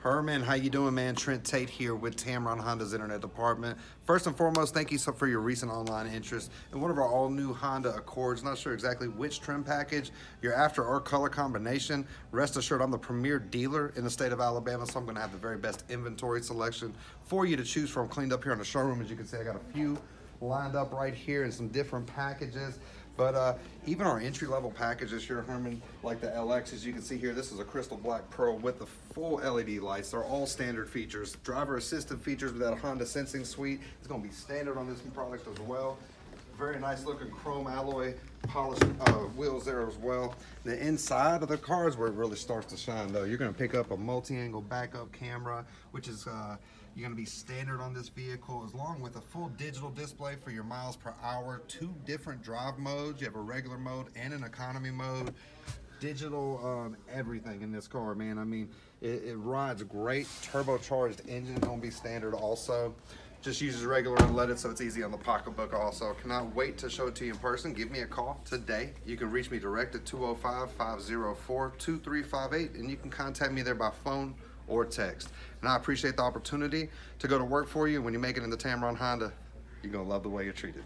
Herman, how you doing, man? Trent Tate here with Tameron Honda's Internet Department. First and foremost, thank you so for your recent online interest in one of our all-new Honda Accords. Not sure exactly which trim package you're after or color combination. Rest assured, I'm the premier dealer in the state of Alabama, so I'm going to have the very best inventory selection for you to choose from. Cleaned up here in the showroom, as you can see, I got a few lined up right here in some different packages. But uh, even our entry level packages here, Herman, like the LX, as you can see here, this is a crystal black pearl with the full LED lights. They're all standard features. Driver assistant features with that Honda Sensing Suite. It's gonna be standard on this product as well. Very nice looking chrome alloy polished uh, wheels there as well. The inside of the car is where it really starts to shine though. You're gonna pick up a multi-angle backup camera, which is uh, you're gonna be standard on this vehicle, along with a full digital display for your miles per hour, two different drive modes. You have a regular mode and an economy mode. Digital um, everything in this car, man. I mean, it, it rides great. Turbocharged engine gonna be standard also. Just uses regular unleaded, so it's easy on the pocketbook also. Cannot wait to show it to you in person. Give me a call today. You can reach me direct at 205-504-2358, and you can contact me there by phone or text. And I appreciate the opportunity to go to work for you. When you make it in the Tameron Honda, you're gonna love the way you're treated.